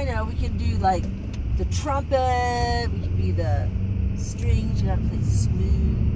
I know, we can do like the trumpet. We can be the strings. You gotta play smooth.